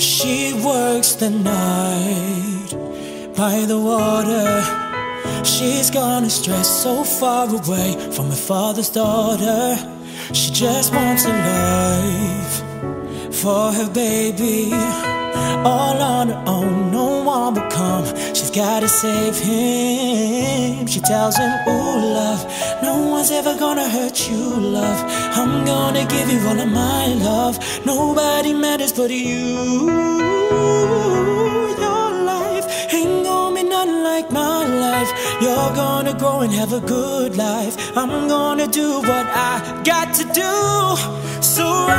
the night by the water. She's gone astray so far away from her father's daughter. She just wants a life for her baby. All on her own, one will come. She's gotta save him. She tells him, Ooh, love, no one's ever gonna hurt you, love. I'm gonna give you all of my love. Nobody matters but you. Your life ain't gonna be nothing like my life. You're gonna grow and have a good life. I'm gonna do what I got to do. So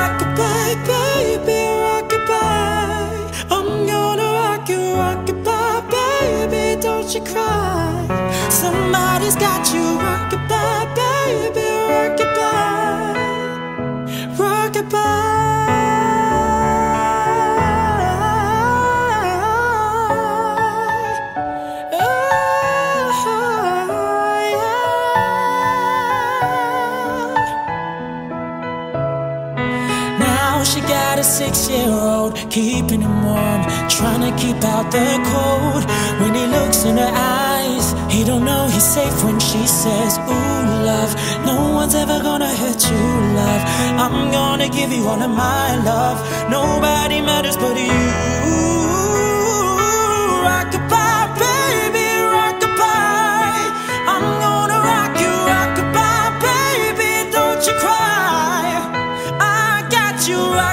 you cry. Somebody's got you, rock she got a six-year-old, keeping him warm, trying to keep out the cold. When he looks in her eyes, he don't know he's safe when she says, Ooh, love, no one's ever gonna hurt you, love. I'm gonna give you all of my love.